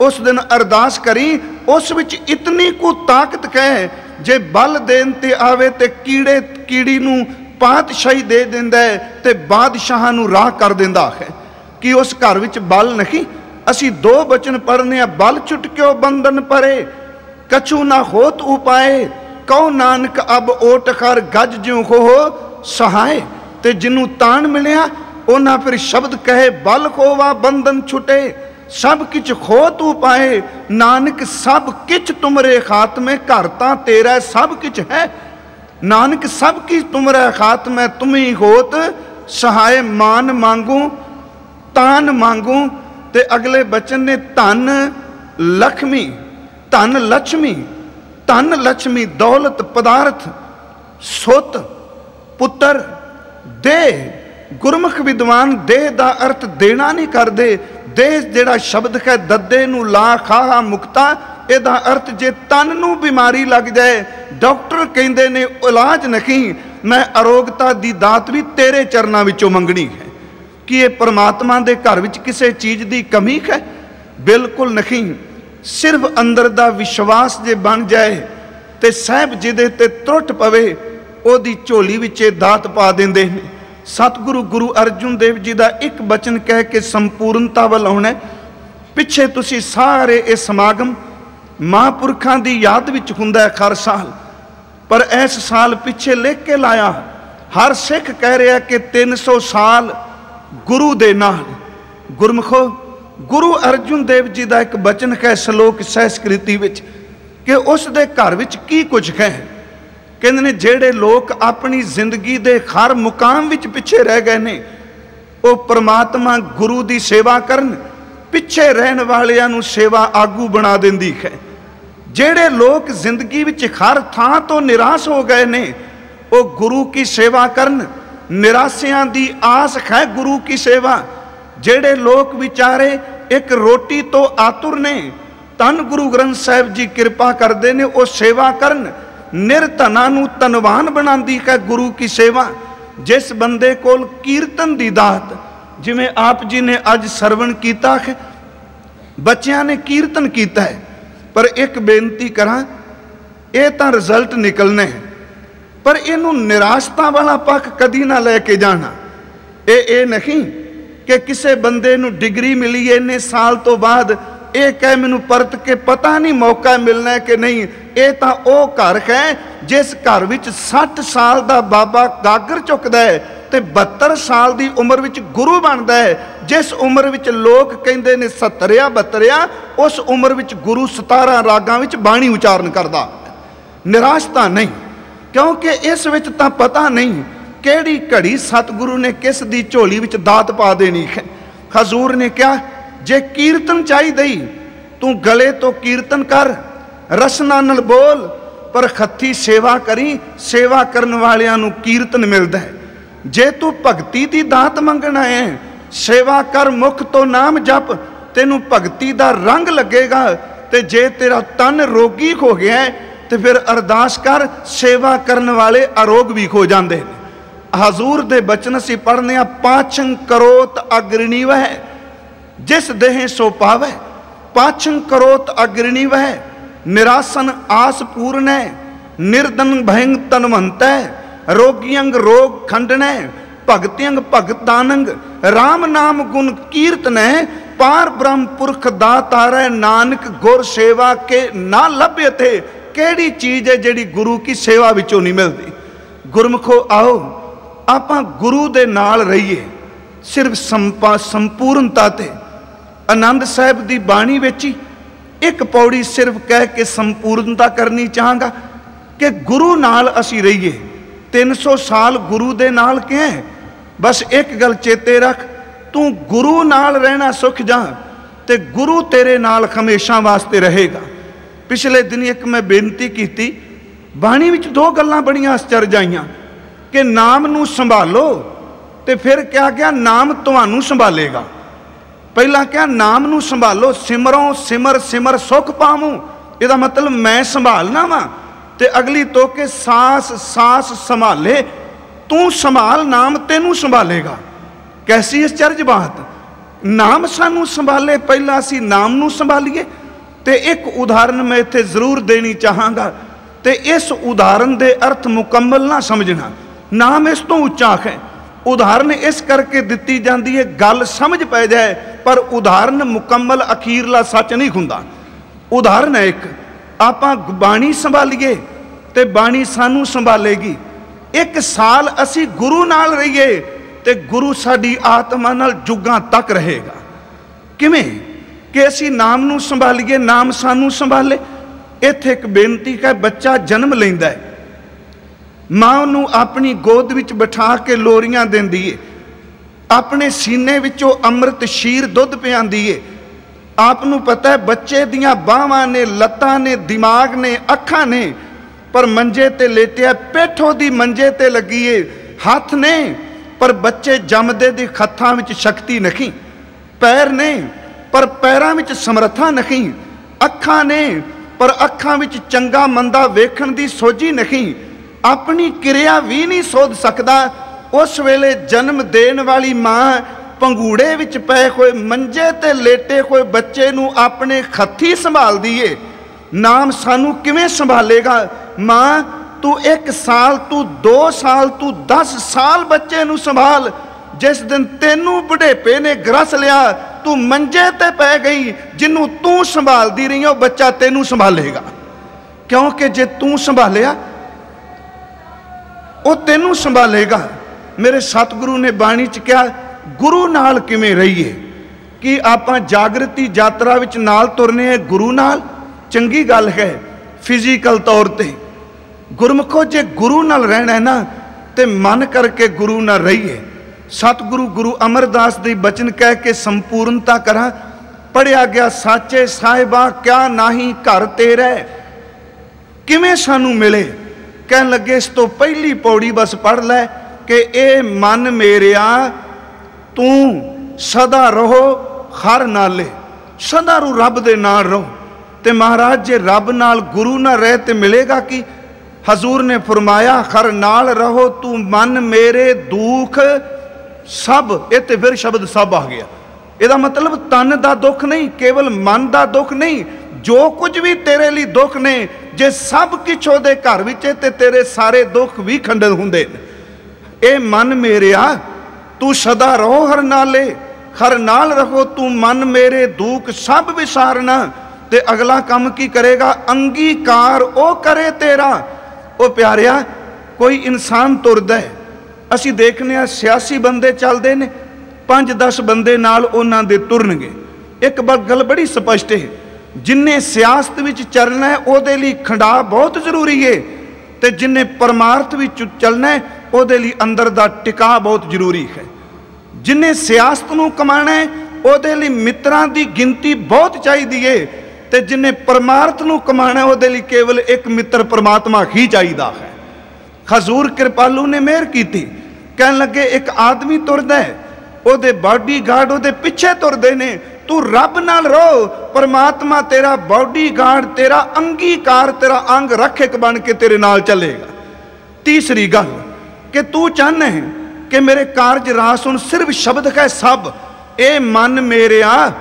ਉਸ ਦਿਨ ਅਰਦਾਸ ਕਰੀ, ਉਸ ਵਿੱਚ ਇਤਨੀ ਕੁ ਤਾਕਤ ਕਹੇ, ਜੇ ਬਲ ਦੇਣ ਤੇ ਆਵੇ ਤੇ ਕੀੜੇ, ਕੀੜੀ ਨੂੰ ਪਾਤਸ਼ਾਹੀ ਦੇ ਦਿੰਦਾ ਤੇ ਬਾਦਸ਼ਾਹਾਂ ਨੂੰ ਰਾਹ ਕਰ ਦਿੰਦਾ ਹੈ। ਕਿ ਉਸ ਘਰ ਵਿੱਚ ਬਲ ਨਹੀਂ? ਅਸੀਂ ਦੋ ਬਚਨ ਪੜਨੇ ਆ, ਬਲ ਚੁਟਕਿਓ ਬੰਧਨ ਪਰੇ? ਕਛੂ ਨਾ ਹੋਤ ਉਪਾਏ, ਕਉ ਨਾਨਕ ਅਬ ਓਟ ਕਰ ਗੱਜ ਜਿਉ ਹੋ ਸਹਾਏ। ਤੇ ਜਿਹਨੂੰ ਤਾਣ ਮਿਲਿਆ, ਉਹਨਾਂ ਫਿਰ ਸ਼ਬਦ ਕਹੇ, ਬਲ ਖੋਵਾ ਬੰਧਨ ਛੁਟੇ, ਸਭ ਕਿਛ ਖੋ ਤੂ ਪਾਏ ਨਾਨਕ ਸਭ ਕਿਛ ਤੁਮਰੇ ਖਾਤਮੇ, ਘਰ ਤਾਂ ਤੇਰਾ ਸਭ ਕਿਛ ਹੈ। ਨਾਨਕ ਸਭ ਕੀ ਤੁਮਰੇ ਖਾਤਮੇ, ਤੁਮੀ ਹੋਤ, ਸਹਾਏ ਮਾਨ ਮੰਗੂ, ਤਾਨ ਮੰਗੂ ਤੇ ਅਗਲੇ ਬਚਨ ਨੇ ਧਨ, ਲਖਮੀ, ਧਨ ਲక్ష్ਮੀ ਧਨ ਲక్ష్ਮੀ ਦੌਲਤ, ਪਦਾਰਥ, ਸੁੱਤ, ਪੁੱਤਰ ਦੇ ਗੁਰਮੁਖ ਵਿਦਵਾਨ, ਦੇਹ ਦਾ ਅਰਥ ਦੇਣਾ ਨਹੀਂ ਕਰਦੇ। ਦੇਹ ਜਿਹੜਾ ਸ਼ਬਦ ਹੈ, ਦੱਦੇ ਨੂੰ ਲਾ, ਖਾ ਮੁਕਤਾ, ਇਹਦਾ ਅਰਥ ਜੇ ਤਨ ਨੂੰ ਬਿਮਾਰੀ ਲੱਗ ਜਾਏ, ਡਾਕਟਰ ਕਹਿੰਦੇ ਨੇ, ਇਲਾਜ ਨਹੀਂ, ਮੈਂ ਅਰੋਗਤਾ ਦੀ ਦਾਤ ਵੀ ਤੇਰੇ ਚਰਨਾਂ ਵਿੱਚੋਂ ਮੰਗਣੀ ਹੈ। ਕਿ ਇਹ ਪਰਮਾਤਮਾ ਦੇ ਘਰ ਵਿੱਚ ਕਿਸੇ ਚੀਜ਼ ਦੀ ਕਮੀ ਹੈ? ਬਿਲਕੁਲ ਨਹੀਂ। ਸਿਰਫ ਅੰਦਰ ਦਾ ਵਿਸ਼ਵਾਸ ਜੇ ਬਣ ਜਾਏ ਤੇ ਸਹਿਬ ਜਿਹਦੇ ਤੇ ਤਰੁੱਟ ਪਵੇ, ਉਹਦੀ ਝੋਲੀ ਵਿੱਚ ਇਹ ਦਾਤ ਪਾ ਦਿੰਦੇ ਨੇ। ਸਤਿਗੁਰੂ ਗੁਰੂ ਅਰਜਨ ਦੇਵ ਜੀ ਦਾ ਇੱਕ ਬਚਨ ਕਹਿ ਕੇ ਸੰਪੂਰਨਤਾ ਵੱਲ ਆਉਣਾ ਪਿੱਛੇ ਤੁਸੀਂ ਸਾਰੇ ਇਹ ਸਮਾਗਮ ਮਹਾਂਪੁਰਖਾਂ ਦੀ ਯਾਦ ਵਿੱਚ ਹੁੰਦਾ ਹੈ ਹਰ ਸਾਲ। ਪਰ ਇਸ ਸਾਲ ਪਿੱਛੇ ਲਿਖ ਕੇ ਲਾਇਆ, ਹਰ ਸਿੱਖ ਕਹਿ ਰਿਹਾ ਕਿ 300 ਸਾਲ ਗੁਰੂ ਦੇ ਨਾਲ। ਗੁਰਮਖੋ, ਗੁਰੂ ਅਰਜੁਨ ਦੇਵ ਜੀ ਦਾ ਇੱਕ ਬਚਨ ਹੈ ਸ਼ਲੋਕ ਸੰਸਕ੍ਰਿਤੀ ਵਿੱਚ ਕਿ ਉਸ ਦੇ ਘਰ ਵਿੱਚ ਕੀ ਕੁਝ ਹੈ। ਕਹਿੰਦੇ ਨੇ, ਜਿਹੜੇ ਲੋਕ ਆਪਣੀ ਜ਼ਿੰਦਗੀ ਦੇ ਹਰ ਮੁਕਾਮ ਵਿੱਚ ਪਿੱਛੇ ਰਹਿ ਗਏ ਨੇ, ਉਹ ਪ੍ਰਮਾਤਮਾ ਗੁਰੂ ਦੀ ਸੇਵਾ ਕਰਨ, ਪਿੱਛੇ ਰਹਿਣ ਵਾਲਿਆਂ ਨੂੰ ਸੇਵਾ ਆਗੂ ਬਣਾ ਦਿੰਦੀ ਹੈ। ਜਿਹੜੇ ਲੋਕ ਜ਼ਿੰਦਗੀ ਵਿੱਚ ਹਰ ਥਾਂ ਤੋਂ ਨਿਰਾਸ਼ ਹੋ ਗਏ ਨੇ, ਉਹ ਗੁਰੂ ਕੀ ਸੇਵਾ ਕਰਨ ਨਿਰਾਸ਼ਿਆਂ ਦੀ ਆਸ ਹੈ ਗੁਰੂ ਕੀ ਸੇਵਾ। ਜਿਹੜੇ ਲੋਕ ਵਿਚਾਰੇ ਇੱਕ ਰੋਟੀ ਤੋਂ ਆਤੁਰ ਨੇ ਤਨ ਗੁਰੂ ਗ੍ਰੰਥ ਸਾਹਿਬ ਜੀ ਕਿਰਪਾ ਕਰਦੇ ਨੇ, ਉਹ ਸੇਵਾ ਕਰਨ। ਨਿਰਧਨਾ ਨੂੰ ਤਨਵਾਨ ਬਣਾਉਂਦੀ ਹੈ ਗੁਰੂ ਕੀ ਸੇਵਾ। ਜਿਸ ਬੰਦੇ ਕੋਲ ਕੀਰਤਨ ਦੀ ਦਾਤ, ਜਿਵੇਂ ਆਪ ਜੀ ਨੇ ਅੱਜ ਸਰਵਣ ਕੀਤਾ ਹੈ, ਬੱਚਿਆਂ ਨੇ ਕੀਰਤਨ ਕੀਤਾ ਹੈ। ਪਰ ਇੱਕ ਬੇਨਤੀ ਕਰਾਂ, ਇਹ ਤਾਂ ਰਿਜ਼ਲਟ ਨਿਕਲਨੇ ਹੈ। ਪਰ ਇਹਨੂੰ ਨਿਰਾਸ਼ਤਾ ਵਾਲਾ ਪੱਖ ਕਦੀ ਨਾ ਲੈ ਕੇ ਜਾਣਾ। ਇਹ ਇਹ ਨਹੀਂ ਕਿ ਕਿਸੇ ਬੰਦੇ ਨੂੰ ਡਿਗਰੀ ਮਿਲੀ ਇੰਨੇ ਸਾਲ ਤੋਂ ਬਾਅਦ ਇਹ ਕਹਿ ਮੈਨੂੰ ਪਰਤ ਕੇ ਪਤਾ ਨਹੀਂ ਮੌਕਾ ਮਿਲਣਾ ਕਿ ਨਹੀਂ। ਇਹ ਤਾਂ ਉਹ ਘਰ ਹੈ ਜਿਸ ਘਰ ਵਿੱਚ 60 ਸਾਲ ਦਾ ਬਾਬਾ ਗਾਗਰ ਚੁੱਕਦਾ ਹੈ ਤੇ 72 ਸਾਲ ਦੀ ਉਮਰ ਵਿੱਚ ਗੁਰੂ ਬਣਦਾ ਹੈ। ਜਿਸ ਉਮਰ ਵਿੱਚ ਲੋਕ ਕਹਿੰਦੇ ਨੇ 70 ਆ 72 ਆ ਉਸ ਉਮਰ ਵਿੱਚ ਗੁਰੂ 17 ਰਾਗਾਂ ਵਿੱਚ ਬਾਣੀ ਉਚਾਰਨ ਕਰਦਾ। ਨਿਰਾਸ਼ਤਾ ਨਹੀਂ। ਕਿਉਂਕਿ ਇਸ ਵਿੱਚ ਤਾਂ ਪਤਾ ਨਹੀਂ ਕਿਹੜੀ ਘੜੀ ਸਤਿਗੁਰੂ ਨੇ ਕਿਸ ਦੀ ਝੋਲੀ ਵਿੱਚ ਦਾਤ ਪਾ ਦੇਣੀ ਹੈ। ਹਜ਼ੂਰ ਨੇ ਕਿਹਾ, ਜੇ ਕੀਰਤਨ ਚਾਹੀਦਾ ਹੀ ਤੂੰ ਗਲੇ ਤੋਂ ਕੀਰਤਨ ਕਰ, ਰਸਨਾ ਨਾਲ ਬੋਲ, ਪਰ ਖੱਤੀ ਸੇਵਾ ਕਰੀ, ਸੇਵਾ ਕਰਨ ਵਾਲਿਆਂ ਨੂੰ ਕੀਰਤਨ ਮਿਲਦਾ ਹੈ। ਜੇ ਤੂੰ ਭਗਤੀ ਦੀ ਦਾਤ ਮੰਗਣਾ ਹੈ ਸੇਵਾ ਕਰ ਮੁਖ ਤੋਂ ਨਾਮ ਜਪ, ਤੈਨੂੰ ਭਗਤੀ ਦਾ ਰੰਗ ਲੱਗੇਗਾ, ਤੇ ਜੇ ਤੇਰਾ ਤਨ ਰੋਗੀ ਹੋ ਗਿਆ ਤੇ ਫਿਰ ਅਰਦਾਸ ਕਰ, ਸੇਵਾ ਕਰਨ ਵਾਲੇ ਅਰੋਗ ਵੀ ਹੋ ਜਾਂਦੇ ਨੇ। ਹਜ਼ੂਰ ਦੇ ਬਚਨ ਅਸੀਂ ਪੜ੍ਹਨੇ ਆ ਪਾਚੰ ਕਰੋਤ ਅਗਰਣੀ ਵਹਿ, ਜਿਸ ਦੇਹ ਸੋ ਪਾਵੈ ਪਾਚੰ ਕਰੋਤ ਅਗਰਣੀ ਵਹਿ, ਨਿਰਾਸਨ ਆਸ ਪੂਰਨੈ ਨਿਰਦਨ ਭੈਂਗ ਤਨਵੰਤੈ ਰੋਗੀਅੰਗ ਰੋਗ ਖੰਡਨੈ ਭਗਤਿਅੰਗ ਭਗਤਾਨੰਗ। RAM ਨਾਮ ਗੁਣ ਕੀਰਤਨੈ ਪਾਰ ਬ੍ਰਹਮ ਪੁਰਖ ਦਾਤਾਰੈ ਨਾਨਕ ਗੁਰ ਸੇਵਾ ਕੇ ਨਾ ਲੱਭੇ ਤੇ ਕਿਹੜੀ ਚੀਜ਼ ਹੈ ਜਿਹੜੀ ਗੁਰੂ ਕੀ ਸੇਵਾ ਵਿੱਚੋਂ ਨਹੀਂ ਮਿਲਦੀ? ਗੁਰਮਖੋ, ਆਓ, ਆਪਾਂ ਗੁਰੂ ਦੇ ਨਾਲ ਰਹੀਏ, ਸਿਰਫ ਸੰਪਾ, ਸੰਪੂਰਨਤਾ ਤੇ। ਆਨੰਦ ਸਾਹਿਬ ਦੀ ਬਾਣੀ ਵਿੱਚ ਹੀ ਇੱਕ ਪੌੜੀ ਸਿਰਫ ਕਹਿ ਕੇ ਸੰਪੂਰਨਤਾ ਕਰਨੀ ਚਾਹਾਂਗਾ ਕਿ ਗੁਰੂ ਨਾਲ ਅਸੀਂ ਰਹੀਏ। 300 ਸਾਲ ਗੁਰੂ ਦੇ ਨਾਲ ਕਿਹ ਬਸ ਇੱਕ ਗੱਲ ਚੇਤੇ ਰੱਖ, ਤੂੰ ਗੁਰੂ ਨਾਲ ਰਹਿਣਾ ਸੁਖ ਜਾ, ਤੇ ਗੁਰੂ ਤੇਰੇ ਨਾਲ ਹਮੇਸ਼ਾ ਵਾਸਤੇ ਰਹੇਗਾ। ਪਿਛਲੇ ਦਿਨ ਇੱਕ ਮੈਂ ਬੇਨਤੀ ਕੀਤੀ, ਬਾਣੀ ਵਿੱਚ ਦੋ ਗੱਲਾਂ ਬੜੀਆਂ ਅਸਚਰਜ ਆਈਆਂ, ਕਿ ਨਾਮ ਨੂੰ ਸੰਭਾਲੋ ਤੇ ਫਿਰ ਕਿਹਾ ਗਿਆ ਨਾਮ ਤੁਹਾਨੂੰ ਸੰਭਾਲੇਗਾ। ਪਹਿਲਾਂ ਕਿਹਾ ਨਾਮ ਨੂੰ ਸੰਭਾਲੋ, ਸਿਮਰੋ ਸਿਮਰ ਸਿਮਰ ਸੁਖ ਪਾਵੋ, ਇਹਦਾ ਮਤਲਬ ਮੈਂ ਸੰਭਾਲਣਾ ਵਾਂ ਤੇ ਅਗਲੀ ਤੋਕੇ ਸਾਸ ਸਾਸ ਸੰਭਾਲੇ, ਤੂੰ ਸੰਭਾਲ, ਨਾਮ ਤੈਨੂੰ ਸੰਭਾਲੇਗਾ। ਕੈਸੀ ਅਚਰਜ ਬਾਤ? ਨਾਮ ਸਾਨੂੰ ਸੰਭਾਲੇ, ਪਹਿਲਾਂ ਅਸੀਂ ਨਾਮ ਨੂੰ ਸੰਭਾਲੀਏ ਤੇ ਇੱਕ ਉਦਾਹਰਨ ਮੈਂ ਇੱਥੇ ਜ਼ਰੂਰ ਦੇਣੀ ਚਾਹਾਂਗਾ ਤੇ ਇਸ ਉਦਾਹਰਨ ਦੇ ਅਰਥ ਮੁਕੰਮਲ ਨਾ ਸਮਝਣਾ। ਨਾਮ ਇਸ ਤੋਂ ਉੱਚਾ ਹੈ। ਉਦਾਹਰਨ ਇਸ ਕਰਕੇ ਦਿੱਤੀ ਜਾਂਦੀ ਹੈ, ਗੱਲ ਸਮਝ ਪੈ ਜਾਏ, ਪਰ ਉਦਾਹਰਨ ਮੁਕੰਮਲ ਅਖੀਰਲਾ ਸੱਚ ਨਹੀਂ ਹੁੰਦਾ। ਉਦਾਹਰਨ ਹੈ ਇੱਕ, ਆਪਾਂ ਬਾਣੀ ਸੰਭਾਲੀਏ ਤੇ ਬਾਣੀ ਸਾਨੂੰ ਸੰਭਾਲੇਗੀ। ਇੱਕ ਸਾਲ ਅਸੀਂ ਗੁਰੂ ਨਾਲ ਰਹੀਏ ਤੇ ਗੁਰੂ ਸਾਡੀ ਆਤਮਾ ਨਾਲ ਜੁਗਾਂ ਤੱਕ ਰਹੇਗਾ। ਕਿਵੇਂ? ਕਿ ਅਸੀਂ ਨਾਮ ਨੂੰ ਸੰਭਾਲੀਏ, ਨਾਮ ਸਾਨੂੰ ਸੰਭਾਲੇ। ਇੱਥੇ ਇੱਕ ਬੇਨਤੀ ਹੈ, ਬੱਚਾ ਜਨਮ ਲੈਂਦਾ ਹੈ। ਮਾਂ ਨੂੰ ਆਪਣੀ ਗੋਦ ਵਿੱਚ ਬਿਠਾ ਕੇ ਲੋਰੀਆਂ ਦਿੰਦੀ ਏ। ਆਪਣੇ ਸੀਨੇ ਵਿੱਚੋਂ ਅੰਮ੍ਰਿਤ ਸ਼ੀਰ ਦੁੱਧ ਪਿਆਂਦੀ ਏ। ਆਪ ਨੂੰ ਪਤਾ ਹੈ, ਬੱਚੇ ਦੀਆਂ ਬਾਹਾਂ ਨੇ, ਲੱਤਾਂ ਨੇ, ਦਿਮਾਗ ਨੇ, ਅੱਖਾਂ ਨੇ, ਪਰ ਮੰਜੇ ਤੇ ਲੇਟਿਆ, ਪੇਠੋ ਦੀ ਮੰਜੇ ਤੇ ਲੱਗੀ ਏ। ਹੱਥ ਨੇ, ਪਰ ਬੱਚੇ ਜੰਮਦੇ ਦੀ ਹੱਥਾਂ ਵਿੱਚ ਸ਼ਕਤੀ ਨਹੀਂ। ਪੈਰ ਨੇ ਪਰ ਪੈਰਾਂ ਵਿੱਚ ਸਮਰੱਥਾ ਨਹੀਂ, ਅੱਖਾਂ ਨੇ, ਪਰ ਅੱਖਾਂ ਵਿੱਚ ਚੰਗਾ ਮੰਦਾ ਵੇਖਣ ਦੀ ਸੋਝੀ ਨਹੀਂ, ਆਪਣੀ ਕਿਰਿਆ ਵੀ ਨਹੀਂ ਸੋਧ ਸਕਦਾ, ਉਸ ਵੇਲੇ ਜਨਮ ਦੇਣ ਵਾਲੀ ਮਾਂ ਪੰਗੂੜੇ ਵਿੱਚ ਪਏ ਹੋਏ ਮੰਜੇ ਤੇ ਲੇਟੇ ਹੋਏ ਬੱਚੇ ਨੂੰ ਆਪਣੇ ਖੱਥੀ ਸੰਭਾਲਦੀ ਏ ਨਾਮ ਸਾਨੂੰ ਕਿਵੇਂ ਸੰਭਾਲੇਗਾ? ਮਾਂ, ਤੂੰ 1 ਸਾਲ ਤੂੰ 2 ਸਾਲ ਤੂੰ 10 ਸਾਲ ਬੱਚੇ ਨੂੰ ਸੰਭਾਲ, ਜਿਸ ਦਿਨ ਤੈਨੂੰ ਬੁਢੇਪੇ ਨੇ ਗਰਸ ਲਿਆ ਤੂੰ ਮੰਜੇ ਤੇ ਪੈ ਗਈ ਜਿਹਨੂੰ ਤੂੰ ਸੰਭਾਲਦੀ ਰਹੀ ਉਹ ਬੱਚਾ ਤੈਨੂੰ ਸੰਭਾਲੇਗਾ। ਕਿਉਂਕਿ ਜੇ ਤੂੰ ਸੰਭਾਲਿਆ, ਉਹ ਤੈਨੂੰ ਸੰਭਾਲੇਗਾ। ਮੇਰੇ ਸਤਿਗੁਰੂ ਨੇ ਬਾਣੀ ਚ ਕਿਹਾ, ਗੁਰੂ ਨਾਲ ਕਿਵੇਂ ਰਹੀਏ? ਕਿ ਆਪਾਂ ਜਾਗਰਤੀ ਯਾਤਰਾ ਵਿੱਚ ਨਾਲ ਤੁਰਨੇ ਹੈ ਗੁਰੂ ਨਾਲ? ਚੰਗੀ ਗੱਲ ਹੈ ਫਿਜ਼ੀਕਲ ਤੌਰ ਤੇ। ਗੁਰਮਖੋ, ਜੇ ਗੁਰੂ ਨਾਲ ਰਹਿਣਾ ਹੈ ਨਾ, ਤੇ ਮਨ ਕਰਕੇ ਗੁਰੂ ਨਾਲ ਰਹੀਏ। ਸਤਿਗੁਰੂ ਗੁਰੂ ਅਮਰਦਾਸ ਦੇ ਬਚਨ ਕਹਿ ਕੇ ਸੰਪੂਰਨਤਾ ਕਰਾਂ। ਪੜਿਆ ਗਿਆ ਸਾਚੇ ਸਾਹਿਬਾ, ਕਿਆ ਨਹੀਂ ਘਰ ਤੇਰੇ? ਕਿਵੇਂ ਸਾਨੂੰ ਮਿਲੇ? ਕਹਿਣ ਲੱਗੇ, ਇਸ ਤੋਂ ਪਹਿਲੀ ਪੌੜੀ ਬਸ ਪੜ ਲੈ ਕਿ ਇਹ ਮਨ ਮੇਰਿਆ, ਤੂੰ ਸਦਾ ਰਹੋ, ਹਰ ਨਾਲੇ। ਸਦਾ ਰੂ ਰੱਬ ਦੇ ਨਾਲ ਰਹੋ। ਤੇ ਮਹਾਰਾਜ, ਜੇ ਰੱਬ ਨਾਲ ਗੁਰੂ ਨਾਲ ਰਹਿ ਤੇ ਮਿਲੇਗਾ ਕੀ? ਹਜ਼ੂਰ ਨੇ ਫਰਮਾਇਆ, ਹਰ ਨਾਲ ਰਹੋ, ਤੂੰ ਮਨ ਮੇਰੇ ਦੁੱਖ ਸਭ, ਇਹ ਤੇ ਫਿਰ ਸ਼ਬਦ ਸਭ ਆ ਗਿਆ। ਇਹਦਾ ਮਤਲਬ ਤਨ ਦਾ ਦੁੱਖ ਨਹੀਂ, ਕੇਵਲ ਮਨ ਦਾ ਦੁੱਖ ਨਹੀਂ, ਜੋ ਕੁਝ ਵੀ ਤੇਰੇ ਲਈ ਦੁੱਖ ਨੇ, ਜੇ ਸਭ ਕੁਝ ਉਹਦੇ ਘਰ ਵਿੱਚ ਤੇ ਤੇਰੇ ਸਾਰੇ ਦੁੱਖ ਵੀ ਖੰਡਨ ਹੁੰਦੇ ਨੇ। ਇਹ ਮਨ ਮੇਰਿਆ, ਤੂੰ ਸਦਾ ਰਹੋ ਹਰ ਨਾਲੇ, ਹਰ ਨਾਲ ਰਹੋ ਤੂੰ ਮਨ ਮੇਰੇ ਦੁੱਖ ਸਭ ਵਿਸਾਰਨਾ, ਤੇ ਅਗਲਾ ਕੰਮ ਕੀ ਕਰੇਗਾ? ਅੰਗੀਕਾਰ ਉਹ ਕਰੇ ਤੇਰਾ। ਉਹ ਪਿਆਰਿਆ, ਕੋਈ ਇਨਸਾਨ ਤੁਰਦਾ ਹੈ ਅਸੀਂ ਦੇਖਨੇ ਆ ਸਿਆਸੀ ਬੰਦੇ ਚੱਲਦੇ ਨੇ 5-10 ਬੰਦੇ ਨਾਲ ਉਹਨਾਂ ਦੇ ਤੁਰਨਗੇ। ਇੱਕ ਗੱਲ ਬੜੀ ਸਪਸ਼ਟ ਹੈ, ਜਿਨੇ ਸਿਆਸਤ ਵਿੱਚ ਚੱਲਣਾ ਹੈ, ਉਹਦੇ ਲਈ ਖੰਡਾ ਬਹੁਤ ਜ਼ਰੂਰੀ ਹੈ ਤੇ ਜਿਨੇ ਪਰਮਾਰਥ ਵਿੱਚ ਚੱਲਣਾ ਹੈ, ਉਹਦੇ ਲਈ ਅੰਦਰ ਦਾ ਟਿਕਾ ਬਹੁਤ ਜ਼ਰੂਰੀ ਹੈ। ਜਿਨੇ ਸਿਆਸਤ ਨੂੰ ਕਮਾਣਾ ਹੈ, ਉਹਦੇ ਲਈ ਮਿੱਤਰਾਂ ਦੀ ਗਿਣਤੀ ਬਹੁਤ ਚਾਹੀਦੀ ਏ ਤੇ ਜਿਨੇ ਪਰਮਾਰਥ ਨੂੰ ਕਮਾਣਾ ਉਹਦੇ ਲਈ ਕੇਵਲ ਇੱਕ ਮਿੱਤਰ ਪਰਮਾਤਮਾ ਹੀ ਚਾਹੀਦਾ ਹੈ। ਹਜ਼ੂਰ ਕਿਰਪਾਲੂ ਨੇ ਮਿਹਰ ਕੀਤੀ ਕਹਿਣ ਲੱਗੇ, ਇੱਕ ਆਦਮੀ ਤੁਰਦਾ ਹੈ, ਉਹਦੇ ਬਾਡੀਗਾਰਡ ਉਹਦੇ ਪਿੱਛੇ ਤੁਰਦੇ ਨੇ, ਤੂੰ ਰੱਬ ਨਾਲ ਰੋ, ਪਰਮਾਤਮਾ ਤੇਰਾ ਬਾਡੀਗਾਰਡ ਤੇਰਾ ਅੰਗੀਕਾਰ, ਤੇਰਾ ਅੰਗ ਰੱਖਿਕ ਬਣ ਕੇ ਤੇਰੇ ਨਾਲ ਚੱਲੇਗਾ। ਤੀਸਰੀ ਗੱਲ, ਕਿ ਤੂੰ ਚਾਹਨਾ ਹੈ ਕਿ ਮੇਰੇ ਕਾਰਜ ਰਾਸ ਹੁਣ ਸਿਰਫ ਸ਼ਬਦ ਹੈ ਸਭ। ਇਹ ਮਨ ਮੇਰਿਆ,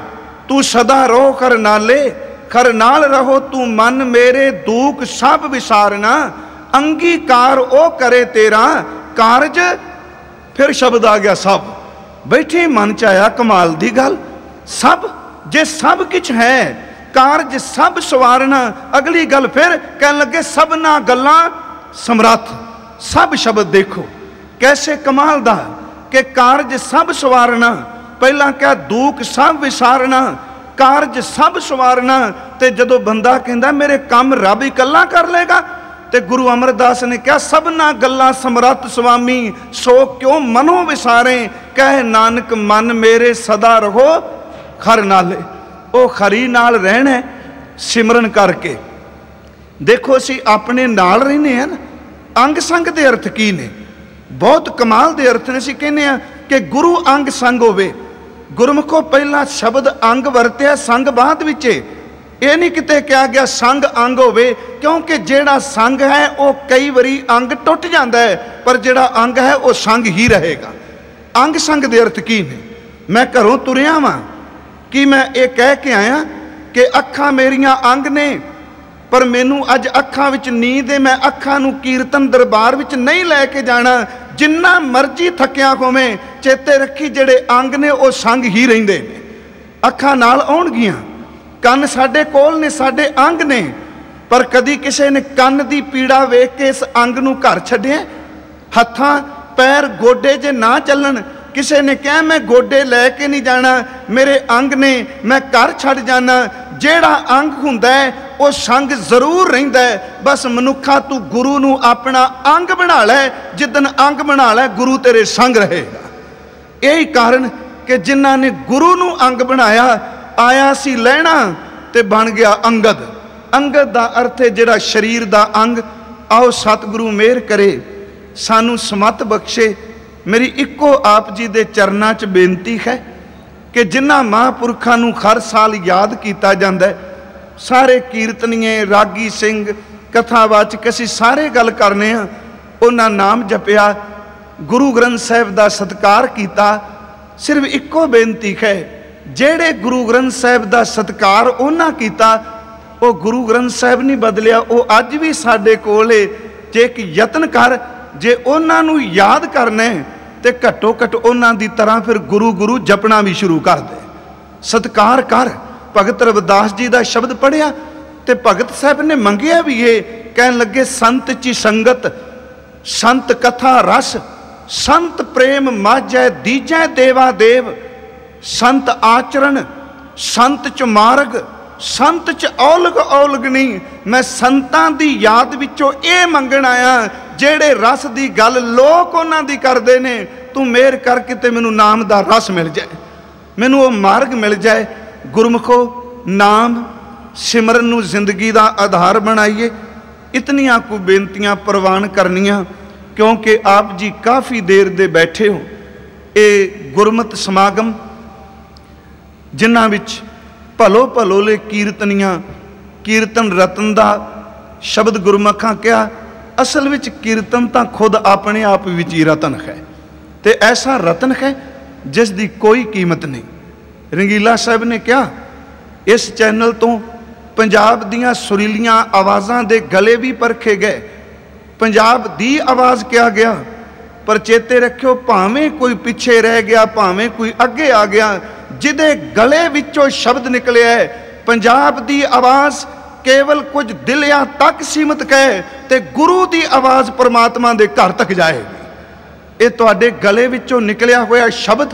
ਤੂੰ ਸਦਾ ਰੋ ਕਰ ਨਾਲੇ, ਖਰ ਨਾਲ ਰਹੋ, ਤੂੰ ਮਨ ਮੇਰੇ ਦੂਖ ਸਭ ਵਿਸਾਰਨਾ, ਅੰਗੀਕਾਰ ਉਹ ਕਰੇ ਤੇਰਾ ਕਾਰਜ ਫਿਰ ਸ਼ਬਦ ਆ ਗਿਆ ਸਭ। ਬੈਠੇ ਮਨ ਚ ਆਇਆ ਕਮਾਲ ਦੀ ਗੱਲ। ਸਭ, ਜੇ ਸਭ ਕੁਝ ਹੈ, ਕਾਰਜ ਸਭ ਸਵਾਰਨਾ। ਅਗਲੀ ਗੱਲ ਫਿਰ ਕਹਿਣ ਲੱਗੇ ਸਭਨਾ ਗੱਲਾਂ, ਸਮਰੱਥ। ਸਭ ਸ਼ਬਦ ਦੇਖੋ। ਕੈਸੇ ਕਮਾਲ ਦਾ ਕਿ ਕਾਰਜ ਸਭ ਸਵਾਰਨਾ। ਪਹਿਲਾਂ ਕਿਹਾ, ਦੂਖ ਸਭ ਵਿਸਾਰਨਾ। ਕਾਰਜ ਸਭ ਸਵਾਰਨਾ। ਤੇ ਜਦੋਂ ਬੰਦਾ ਕਹਿੰਦਾ, ਮੇਰੇ ਕੰਮ ਰੱਬ ਇਕੱਲਾ ਕਰ ਲੇਗਾ ਤੇ ਗੁਰੂ ਅਮਰਦਾਸ ਨੇ ਕਿਹਾ, ਸਭਨਾ ਗੱਲਾਂ ਸਮਰੱਥ ਸੁਆਮੀ ਸੋ ਕਿਉ ਮਨੋ ਵਿਸਾਰੇ? ਕਹਿ, ਨਾਨਕ, ਮਨ ਮੇਰੇ ਸਦਾ ਰਹੋ ਖਰ ਨਾਲੇ। ਉਹ ਖਰੀ ਨਾਲ ਰਹਿਣਾ ਸਿਮਰਨ ਕਰਕੇ। ਦੇਖੋ, ਅਸੀਂ ਆਪਣੇ ਨਾਲ ਰਹਿੰਦੇ ਹਾਂ ਨਾ, ਅੰਗ ਸੰਗ ਦੇ ਅਰਥ ਕੀ ਨੇ? ਬਹੁਤ ਕਮਾਲ ਦੇ ਅਰਥ ਨੇ, ਅਸੀਂ ਕਹਿੰਦੇ ਆ ਕਿ ਗੁਰੂ ਅੰਗ ਸੰਗ ਹੋਵੇ। ਗੁਰਮੁਖੋ ਪਹਿਲਾ ਸ਼ਬਦ ਅੰਗ ਵਰਤਿਆ, ਸੰਗ ਬਾਅਦ ਵਿੱਚ ਇਹ ਨਹੀਂ ਕਿਤੇ ਕਿਹਾ ਗਿਆ ਸੰਗ ਅੰਗ ਹੋਵੇ, ਕਿਉਂਕਿ ਜਿਹੜਾ ਸੰਗ ਹੈ, ਉਹ ਕਈ ਵਾਰੀ ਅੰਗ ਟੁੱਟ ਜਾਂਦਾ ਹੈ, ਪਰ ਜਿਹੜਾ ਅੰਗ ਹੈ, ਉਹ ਸੰਗ ਹੀ ਰਹੇਗਾ। ਅੰਗ ਸੰਗ ਦੇ ਅਰਥ ਕੀ ਨੇ? ਮੈਂ ਘਰੋਂ ਤੁਰਿਆ ਵਾਂ, ਕਿ ਮੈਂ ਇਹ ਕਹਿ ਕੇ ਆਇਆ ਕਿ ਅੱਖਾਂ ਮੇਰੀਆਂ ਅੰਗ ਨੇ, ਪਰ ਮੈਨੂੰ ਅੱਜ ਅੱਖਾਂ ਵਿੱਚ ਨੀਂਦ ਹੈ, ਮੈਂ ਅੱਖਾਂ ਨੂੰ ਕੀਰਤਨ ਦਰਬਾਰ ਵਿੱਚ ਨਹੀਂ ਲੈ ਕੇ ਜਾਣਾ, ਜਿੰਨਾ ਮਰਜ਼ੀ ਥੱਕਿਆ ਹੋਵੇਂ, ਚੇਤੇ ਰੱਖੀ ਜਿਹੜੇ ਅੰਗ ਨੇ, ਉਹ ਸੰਗ ਹੀ ਰਹਿੰਦੇ ਨੇ। ਅੱਖਾਂ ਨਾਲ ਆਉਣਗੀਆਂ। ਕੰਨ ਸਾਡੇ ਕੋਲ ਨੇ, ਸਾਡੇ ਅੰਗ ਨੇ। ਪਰ ਕਦੀ ਕਿਸੇ ਨੇ ਕੰਨ ਦੀ ਪੀੜਾ ਵੇਖ ਕੇ ਇਸ ਅੰਗ ਨੂੰ ਘਰ ਛੱਡਿਆ? ਹੱਥਾਂ, ਪੈਰ, ਗੋਡੇ ਜੇ ਨਾ ਚੱਲਣ, ਕਿਸੇ ਨੇ ਕਿਹਾ, ਮੈਂ ਗੋਡੇ ਲੈ ਕੇ ਨਹੀਂ ਜਾਣਾ, ਮੇਰੇ ਅੰਗ ਨੇ, ਮੈਂ ਘਰ ਛੱਡ ਜਾਣਾ। ਜਿਹੜਾ ਅੰਗ ਹੁੰਦਾ ਹੈ, ਉਹ ਸੰਗ ਜ਼ਰੂਰ ਰਹਿੰਦਾ ਹੈ। ਬਸ ਮਨੁੱਖਾ, ਤੂੰ ਗੁਰੂ ਨੂੰ ਆਪਣਾ ਅੰਗ ਬਣਾ ਲੈ ਜਿੱਦਨ ਅੰਗ ਬਣਾ ਲੈ, ਗੁਰੂ ਤੇਰੇ ਸੰਗ ਰਹੇਗਾ। ਇਹੀ ਕਾਰਨ ਕਿ ਜਿਨ੍ਹਾਂ ਨੇ ਗੁਰੂ ਨੂੰ ਅੰਗ ਬਣਾਇਆ ਆਇਆ ਸੀ ਲੈਣਾ ਤੇ ਬਣ ਗਿਆ ਅੰਗਦ। ਅੰਗਦ ਦਾ ਅਰਥ ਹੈ ਜਿਹੜਾ ਸਰੀਰ ਦਾ ਅੰਗ। ਆਓ ਸਤਿਗੁਰੂ ਮਿਹਰ ਕਰੇ, ਸਾਨੂੰ ਸਮਤ ਬਖਸ਼ੇ। ਮੇਰੀ ਇੱਕੋ ਆਪ ਜੀ ਦੇ ਚਰਨਾਂ 'ਚ ਬੇਨਤੀ ਹੈ ਕਿ ਜਿਨ੍ਹਾਂ ਮਹਾਂਪੁਰਖਾਂ ਨੂੰ ਹਰ ਸਾਲ ਯਾਦ ਕੀਤਾ ਜਾਂਦਾ ਹੈ, ਸਾਰੇ ਕੀਰਤਨੀਏ, ਰਾਗੀ ਸਿੰਘ, ਕਥਾਵਾਚਕ, ਅਸੀਂ ਸਾਰੇ ਗੱਲ ਕਰਨੇ ਆ। ਉਹਨਾਂ ਨਾਮ ਜਪਿਆ, ਗੁਰੂ ਗ੍ਰੰਥ ਸਾਹਿਬ ਦਾ ਸਤਕਾਰ ਕੀਤਾ। ਸਿਰਫ ਇੱਕੋ ਬੇਨਤੀ ਹੈ ਜਿਹੜੇ ਗੁਰੂ ਗ੍ਰੰਥ ਸਾਹਿਬ ਦਾ ਸਤਕਾਰ ਉਹਨਾਂ ਕੀਤਾ, ਉਹ ਗੁਰੂ ਗ੍ਰੰਥ ਸਾਹਿਬ ਨਹੀਂ ਬਦਲਿਆ, ਉਹ ਅੱਜ ਵੀ ਸਾਡੇ ਕੋਲ ਏ। ਜੇ ਇੱਕ ਯਤਨ ਕਰ, ਜੇ ਉਹਨਾਂ ਨੂੰ ਯਾਦ ਕਰਨਾ ਤੇ ਘੱਟੋ ਘੱਟ ਉਹਨਾਂ ਦੀ ਤਰ੍ਹਾਂ ਫਿਰ ਗੁਰੂ ਗੁਰੂ ਜਪਣਾ ਵੀ ਸ਼ੁਰੂ ਕਰ ਦੇ। ਸਤਕਾਰ ਕਰ। ਭਗਤ ਰਵਿਦਾਸ ਜੀ ਦਾ ਸ਼ਬਦ ਪੜਿਆ ਤੇ ਭਗਤ ਸਾਹਿਬ ਨੇ ਮੰਗਿਆ ਵੀ ਇਹ ਕਹਿਣ ਲੱਗੇ, ਸੰਤ ਚੀ ਸੰਗਤ, ਸੰਤ ਕਥਾ ਰਸ, ਸੰਤ ਪ੍ਰੇਮ ਮਾਝੈ ਦੀਜੈ ਦੇਵਾ ਦੇਵ। ਸੰਤ ਆਚਰਣ, ਸੰਤ ਚ ਮਾਰਗ, ਸੰਤ ਚ ਔਲਗ ਔਲਗ ਨਹੀਂ। ਮੈਂ ਸੰਤਾਂ ਦੀ ਯਾਦ ਵਿੱਚੋਂ ਇਹ ਮੰਗਣ ਆਇਆ, ਜਿਹੜੇ ਰਸ ਦੀ ਗੱਲ ਲੋਕ ਉਹਨਾਂ ਦੀ ਕਰਦੇ ਨੇ, ਤੂੰ ਮੇਰ ਕਰਕੇ ਤੇ ਮੈਨੂੰ ਨਾਮ ਦਾ ਰਸ ਮਿਲ ਜਾਏ। ਮੈਨੂੰ ਉਹ ਮਾਰਗ ਮਿਲ ਜਾਏ। ਗੁਰਮਖੋ, ਨਾਮ ਸਿਮਰਨ ਨੂੰ ਜ਼ਿੰਦਗੀ ਦਾ ਆਧਾਰ ਬਣਾਈਏ। ਇਤਨੀਆਂ ਕੋ ਬੇਨਤੀਆਂ ਪ੍ਰਵਾਨ ਕਰਨੀਆਂ, ਕਿਉਂਕਿ ਆਪ ਜੀ ਕਾਫੀ ਦੇਰ ਦੇ ਬੈਠੇ ਹੋ। ਇਹ ਗੁਰਮਤ ਸਮਾਗਮ ਜਿਨ੍ਹਾਂ ਵਿੱਚ ਭਲੋ ਭਲੋ ਭਲੋਲੇ ਕੀਰਤਨੀਆਂ, ਕੀਰਤਨ ਰਤਨ ਦਾ ਸ਼ਬਦ ਗੁਰਮਖਾਂ ਕਿਹਾ, ਅਸਲ ਵਿੱਚ ਕੀਰਤਨ ਤਾਂ ਖੁਦ ਆਪਣੇ ਆਪ ਵਿੱਚ ਹੀ ਰਤਨ ਹੈ। ਤੇ ਐਸਾ ਰਤਨ ਹੈ ਜਿਸ ਦੀ ਕੋਈ ਕੀਮਤ ਨਹੀਂ। ਰੰਗੀਲਾ ਸਾਹਿਬ ਨੇ ਕਿਹਾ, ਇਸ ਚੈਨਲ ਤੋਂ ਪੰਜਾਬ ਦੀਆਂ ਸੁਰੀਲੀਆਂ ਆਵਾਜ਼ਾਂ ਦੇ ਗਲੇ ਵੀ ਪਰਖੇ ਗਏ। ਪੰਜਾਬ ਦੀ ਆਵਾਜ਼ ਕਿਹਾ ਗਿਆ, ਪਰ ਚੇਤੇ ਰੱਖਿਓ, ਭਾਵੇਂ ਕੋਈ ਪਿੱਛੇ ਰਹਿ ਗਿਆ, ਭਾਵੇਂ ਕੋਈ ਅੱਗੇ ਆ ਗਿਆ ਜਿਹਦੇ ਗਲੇ ਵਿੱਚੋਂ ਸ਼ਬਦ ਨਿਕਲਿਆ ਹੈ, ਪੰਜਾਬ ਦੀ ਆਵਾਜ਼ ਕੇਵਲ ਕੁਝ ਦਿਲਿਆਂ ਤੱਕ ਸੀਮਤ ਕਹੇ ਤੇ ਗੁਰੂ ਦੀ ਆਵਾਜ਼ ਪਰਮਾਤਮਾ ਦੇ ਘਰ ਤੱਕ ਜਾਏਗੀ ਇਹ ਤੁਹਾਡੇ ਗਲੇ ਵਿੱਚੋਂ ਨਿਕਲਿਆ ਹੋਇਆ ਸ਼ਬਦ,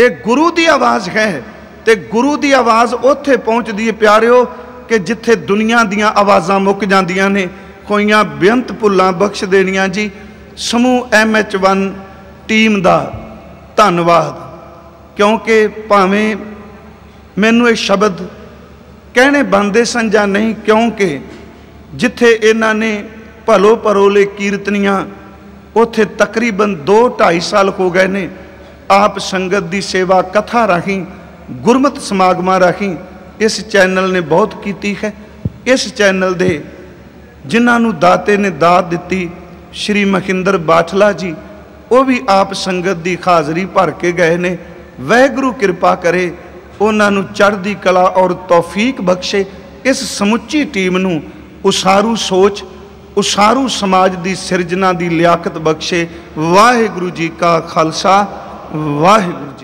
ਇਹ ਗੁਰੂ ਦੀ ਆਵਾਜ਼ ਹੈ ਤੇ ਗੁਰੂ ਦੀ ਆਵਾਜ਼ ਉੱਥੇ ਪਹੁੰਚਦੀ ਹੈ ਪਿਆਰਿਓ ਕਿ ਜਿੱਥੇ ਦੁਨੀਆ ਦੀਆਂ ਆਵਾਜ਼ਾਂ ਮੁੱਕ ਜਾਂਦੀਆਂ ਨੇ। ਕੋਈਆਂ ਬੇਅੰਤ ਭੁੱਲਾਂ ਬਖਸ਼ ਦੇਣੀਆਂ ਜੀ। ਸਮੂਹ MH1 ਟੀਮ ਦਾ ਧੰਨਵਾਦ। ਕਿਉਂਕਿ ਭਾਵੇਂ ਮੈਨੂੰ ਇਹ ਸ਼ਬਦ ਕਹਿਣੇ ਬੰਦੇ ਸਨ ਜਾਂ ਨਹੀਂ, ਕਿਉਂਕਿ ਜਿੱਥੇ ਇਹਨਾਂ ਨੇ ਭਲੋ ਪਰੋਲੇ ਕੀਰਤਨੀਆਂ ਉਥੇ ਤਕਰੀਬਨ 2 2.5 ਸਾਲ ਹੋ ਗਏ ਨੇ, ਆਪ ਸੰਗਤ ਦੀ ਸੇਵਾ ਕਥਾ ਰਾਹੀਂ, ਗੁਰਮਤ ਸਮਾਗਮਾਂ ਰਾਹੀਂ ਇਸ ਚੈਨਲ ਨੇ ਬਹੁਤ ਕੀਤੀ ਹੈ। ਇਸ ਚੈਨਲ ਦੇ ਜਿਨ੍ਹਾਂ ਨੂੰ ਦਾਤੇ ਨੇ ਦਾਤ ਦਿੱਤੀ, ਸ਼੍ਰੀ ਮਖਿੰਦਰ ਬਾਠਲਾ ਜੀ, ਉਹ ਵੀ ਆਪ ਸੰਗਤ ਦੀ ਹਾਜ਼ਰੀ ਭਰ ਕੇ ਗਏ ਨੇ। ਵਾਹਿਗੁਰੂ ਕਿਰਪਾ ਕਰੇ, ਉਹਨਾਂ ਨੂੰ ਚੜ੍ਹਦੀ ਕਲਾ ਔਰ ਤੌਫੀਕ ਬਖਸ਼ੇ। ਇਸ ਸਮੁੱਚੀ ਟੀਮ ਨੂੰ ਉਸਾਰੂ ਸੋਚ, ਉਸਾਰੂ ਸਮਾਜ ਦੀ ਸਿਰਜਣਾ ਦੀ ਲਿਆਕਤ ਬਖਸ਼ੇ। ਵਾਹਿਗੁਰੂ ਜੀ ਕਾ ਖਾਲਸਾ, ਵਾਹਿਗੁਰੂ ਜੀ